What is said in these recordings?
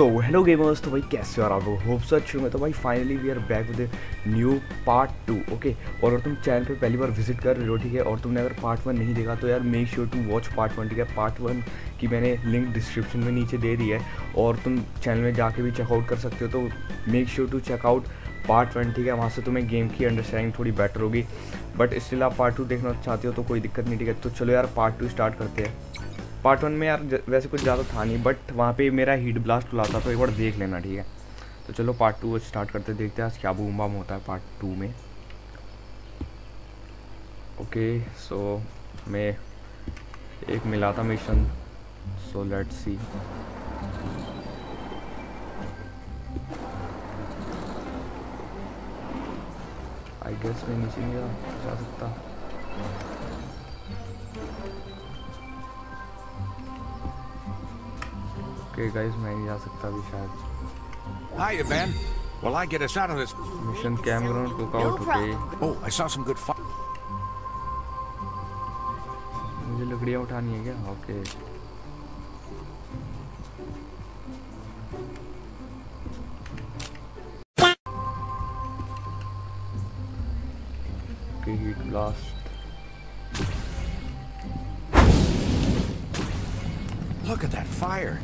So hello gamers तो भाई कैसे हो आप लोग? होप सो अच्छे होंगे। तो भाई finally we are back with new part two okay और अगर तुम चैनल पे पहली बार विज़िट कर रहे हो, ठीक है? और तुमने अगर पार्ट वन नहीं देखा तो यार make sure to watch part one ठीक है? पार्ट वन की मैंने लिंक डिस्क्रिप्शन में नीचे दे दी है। और तुम चैनल में जाके भी चेकआउट कर सकते हो तो make sure to check out part one ठीक है? वहाँ से तुम्हें गेम की अंडरस्टैंडिंग थोड़ी बेटर होगी। बट स्टिल आप पार्ट टू देखना चाहते हो तो कोई दिक्कत नहीं, ठीक है? तो चलो यार पार्ट टू स्टार्ट करते हैं। पार्ट वन में यार वैसे कुछ ज़्यादा था नहीं बट वहाँ पे मेरा हीट ब्लास्ट खुला था तो एक बार देख लेना, ठीक है? तो चलो पार्ट टू स्टार्ट करते देखते हैं क्या बूम बाम होता है पार्ट टू में। ओके सो मैं एक मिला था mission so let's see I guess मैं नीचे नहीं जा सकता। Okay, guys, मैं नहीं जा सकता अभी शायद. Hiya, Ben. Will I get us out of this? Mission campground took out. Okay. Oh, I saw some good fun. मुझे लकड़ियाँ उठानी है क्या? Okay. Okay, heat blast. Look at that fire.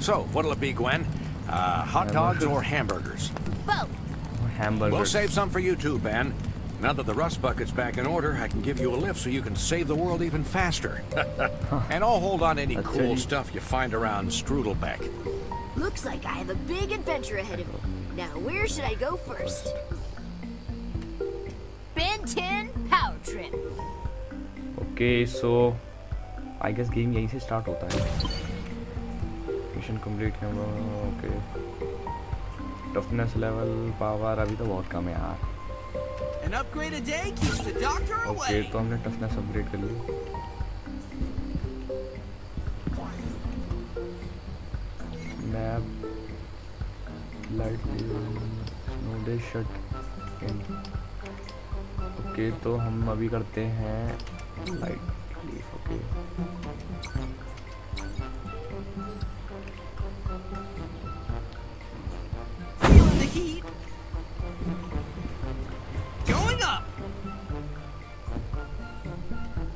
So, what'll it be, Gwen? Uh, hot dogs or hamburgers? Both. Hamburgers. We'll save some for you too, Ben. Now that the rust bucket's back in order, I can give you a lift so you can save the world even faster. and I'll hold on to any cool stuff you find around Strudelbeck. Looks like I have a big adventure ahead of me. Now, where should I go first? Ben 10 Power Trip. Okay, so I guess game यहीं से start होता है. Mission complete करना okay toughness level power अभी तो बहुत कम है यार. ओके तो हमने टफनेस अपग्रेड कर ली. Map light no day shut okay तो हम अभी करते हैं light heat. Going up.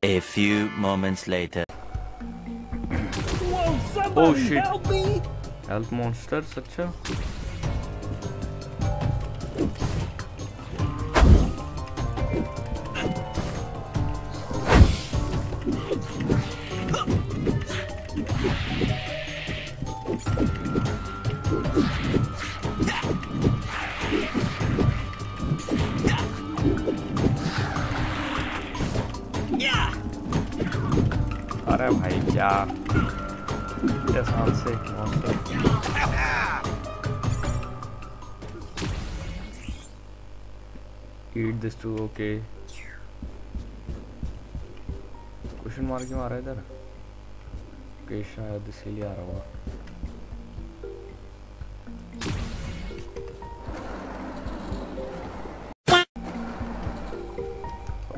A few moments later. Whoa, oh shit. Help me. Help monsters, acha. अरे भाई क्या आसान से eat this too okay question मार क्यों आ रहा है इधर? ओके शायद इसीलिए आ रहा होगा।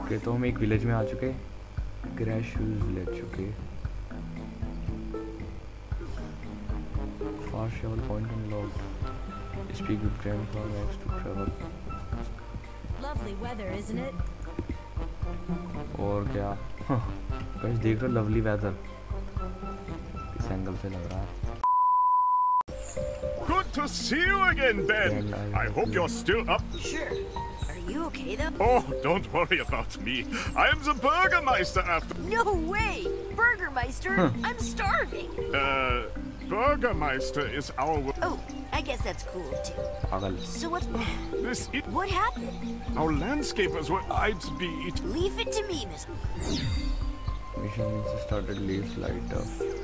ओके तो हम एक विलेज में आ चुके हैं। क्रैशूज ले चुके for travel point and log speak with travel for next to travel lovely weather isn't it और क्या? गाइस देख रहे हो लवली वेदर इस एंगल से लग रहा है। Good to see you again, Ben. I hope you're still up. Sure. You okay though? Oh, don't worry about me. I'm the Burgermeister after. No way! Burgermeister? Huh. I'm starving. Uh, Burgermeister is our. Oh, I guess that's cool too. So what? This. It... What happened? Our landscapers were. I'd be. Leave it to me, Miss. Mission started. Leaves light up.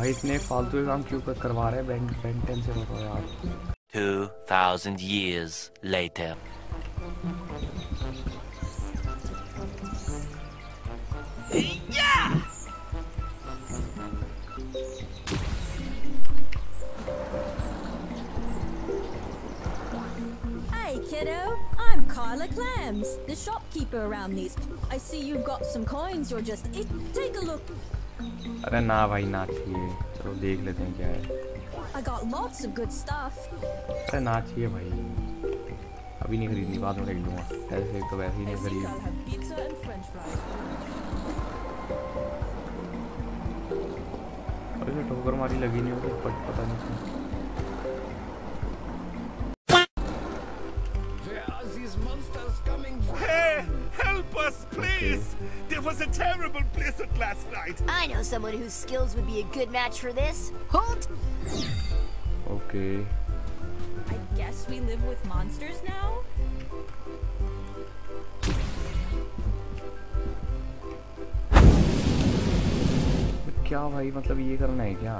भाई इतने फालतू काम क्यों करवा रहे हैं bank bank ten से बताओ यार 2000 years later yeah! pile of clams. The shopkeeper around these. I see you've got some coins you're just. It, take a look. अरे ना भाई ना चाहिए। चलो देख लेते हैं क्या है। अरे ना चाहिए भाई। अभी नहीं खरीदनी बाद खरीद लूँगा ऐसे तो वैसे ही नहीं खरीद। अरे ठोकर मारी लगी नहीं होगी बट पता नहीं monsters help us please! There was a terrible I know someone whose skills would be a good match for this. Hold. Okay I guess we live with monsters now? क्या भाई मतलब ये करना है क्या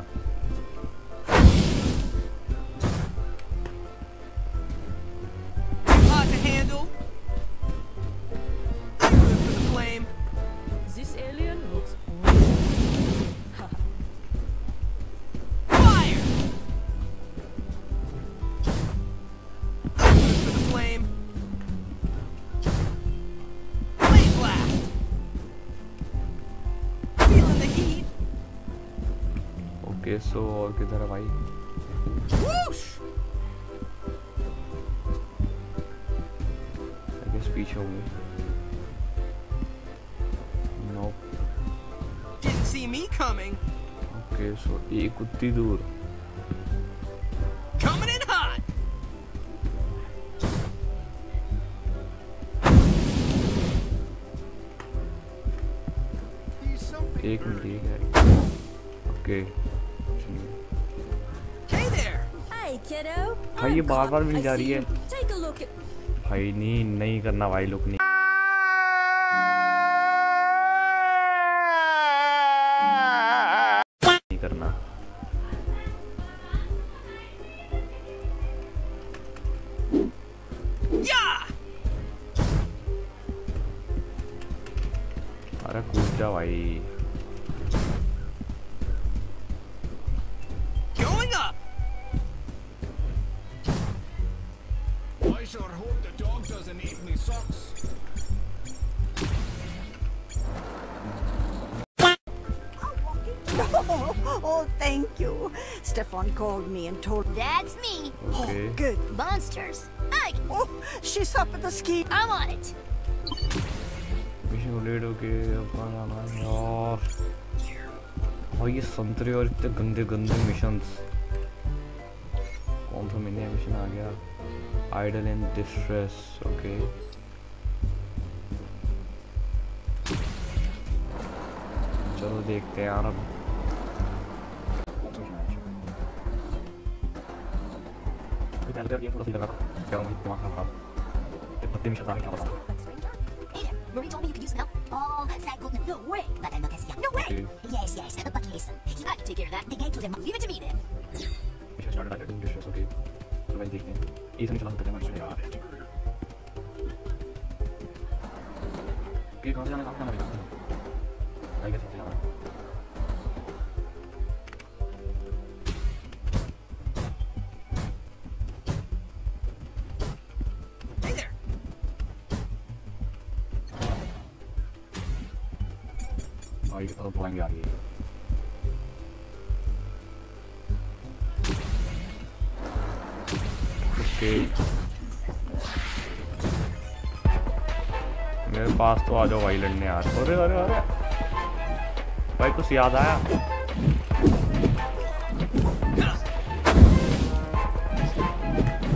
ओके सो और किधर है भाई. पीछे होंगे। No see me coming. Okay so एक उतनी दूर। Coming in hot. एक मिनट एक है। Okay kiddo. भाई, ये बार-बार मिल जा रही है। भाई नहीं नहीं करना भाई लुक नहीं नहीं करना Yeah. अरे कूद जा भाई called me and told me. That's me. Okay Good. Monsters. I. Oh, she's up at the ski. I'm on it. Mission complete okay अपना जाना है यार भाई ये संतरे और इतने गंदे गंदे मिशंस कौन सा मिनी मिशन आ गया आइडल इन डिस्ट्रेस ओके चलो देखते हैं यार अब तो सी लगा क्या होंगी दिमाग खराब पत्ते में शतान क्या बताऊँ Hey there. Marie told me you could use help. Oh, that good. No way. But I'm not as young. No way. Okay. Yes, yes. But listen, I can take care of that. The gate to them. Leave it to me then. Mission start idle in distress okay तो भाई देखते हैं ये नहीं चला सकते मैं यार बुलाएँगे आ रही है मेरे पास तो आ जाओ भाई लड़ने यार। अरे अरे अरे। भाई, कुछ याद आया?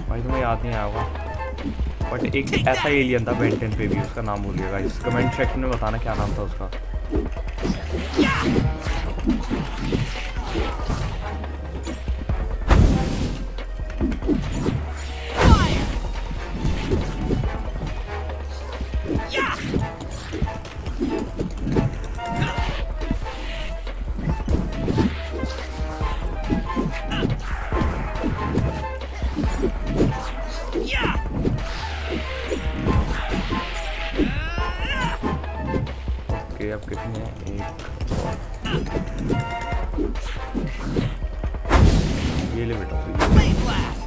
भाई, तुम्हें याद नहीं आया होगा। बट एक ऐसा एलियन था बेंटन पे भी, उसका नाम भूलिएगा इस कमेंट सेक्शन में बताना क्या नाम था उसका। ये ले बेटा Flame blast.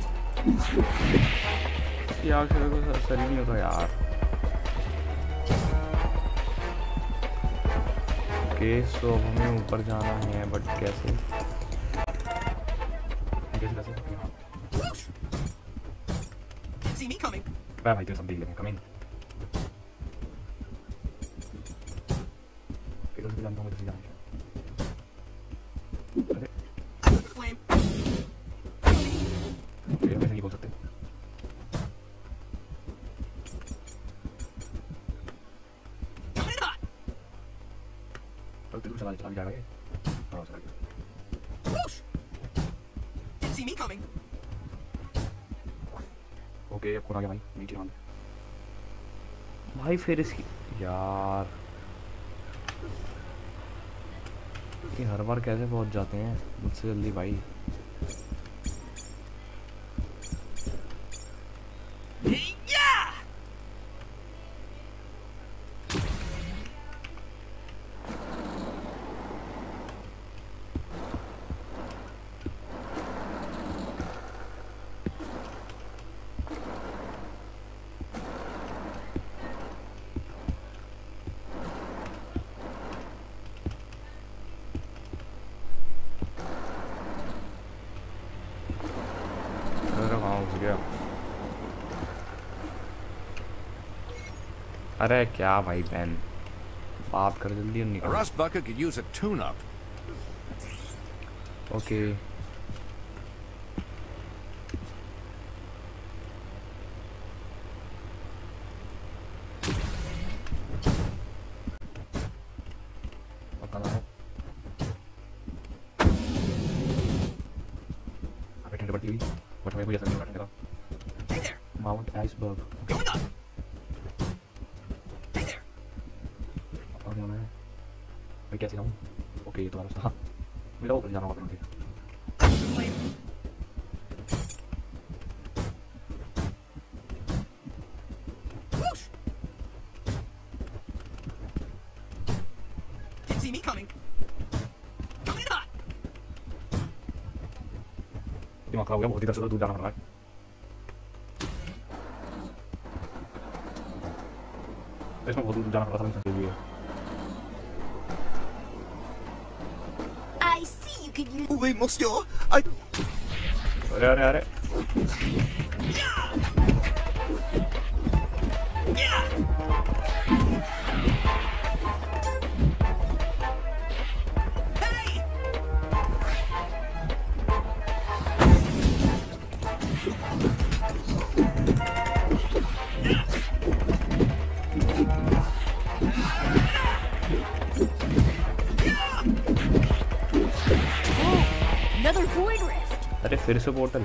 इसकी आग से तो नहीं होता यार ओके सो हमें ऊपर जाना है बट कैसे me. Bye bye, there's somebody living. Come in. इधर से जानता हूँ इधर से जाना चला I'm जाएगा हाँ चला Whoosh. Didn't see me coming. Okay अब कौन आ गया भाई? नीचे मान भाई फिर इसकी यार। ये हर बार कैसे पहुँच जाते हैं? मुझसे जल्दी भाई Yeah. अरे कहाँ घुस गया अरे क्या भाई बहन? बात कर जल्दी ओके. मैं कैसे जाऊँ ओके ये तो रास्ता मेरा ऊपर जाना होगा मुझे Flame. Whoosh. Didn't see me coming. Coming in hot. दिमाग खराब हो गया बहुत इधर से उधर दूर जाना पड़ रहा है इसमें बहुत दूर जाना पड़ रहा था इंसान के लिए I see Another void rift. अरे फिर से पोर्टल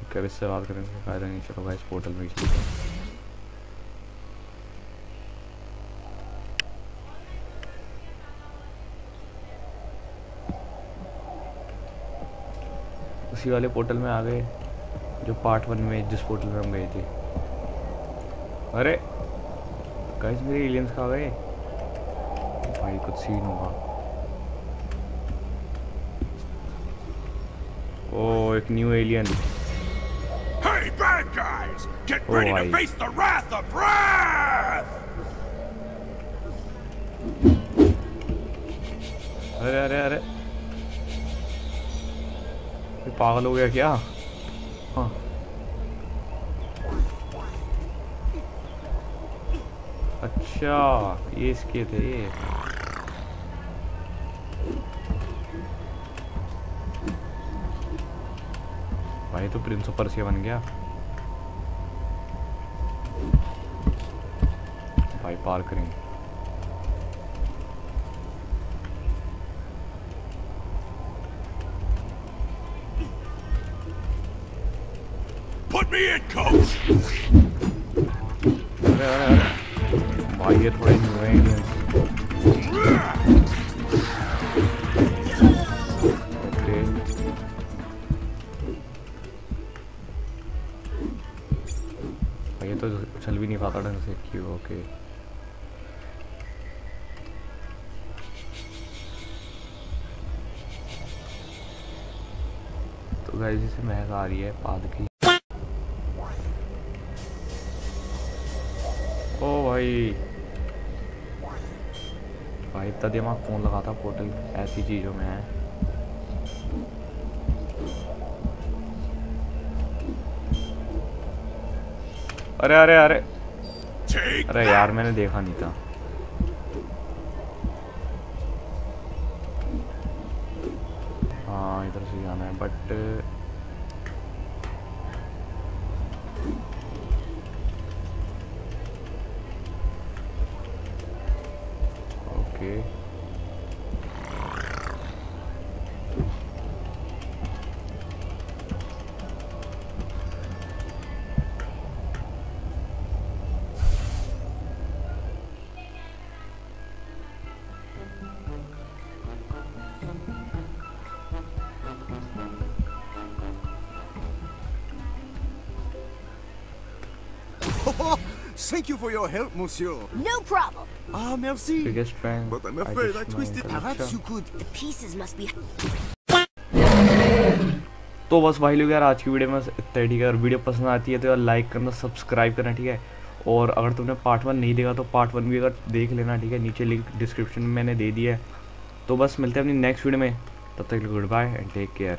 ओके अब इससे बात करेंगे फ़ायदा नहीं, चलो गाइस पोर्टल में इसलिए उसी वाले पोर्टल में आ गए, जो पार्ट वन में जिस पोर्टल में हम गए थे। अरे गाइस मेरे एलियंस कहाँ गए? भाई, कुछ सीन होगा। एक new alien Hey, bad guys! Get Oh, ready I- to face the wrath of Wrath! अरे अरे अरे ये पागल हो गया क्या हाँ अच्छा ये इसके थे भाई तो प्रिंस ऑफ़ पर्सिया बन गया। भाई पार करेंगे। Put me in, coach! अरे अरे अरे। भाई ये थोड़े ये तो चल भी नहीं पाता ढंग से क्यों ओके तो गाइस इसे महक आ रही है पाद की। ओ भाई। भाई, इतना दिमाग लगा लगाता पोर्टल ऐसी चीज़ों में है। अरे अरे अरे। अरे यार मैंने देखा नहीं था। हाँ इधर से जाना है but Thank you for your help, monsieur. No problem. Ah, merci. biggest fan But I'm afraid I just twisted. Perhaps अच्छा। you could. The pieces must be. तो बस भाई लोग यार आज की वीडियो में बस इतना ही ठीक है और वीडियो पसंद आती है तो यार लाइक करना सब्सक्राइब करना ठीक है और अगर तुमने पार्ट वन नहीं देखा तो पार्ट वन भी अगर देख लेना ठीक है नीचे लिंक डिस्क्रिप्शन में मैंने दे दिया है तो बस मिलते हैं अपनी नेक्स्ट वीडियो में तब तक good bye and take care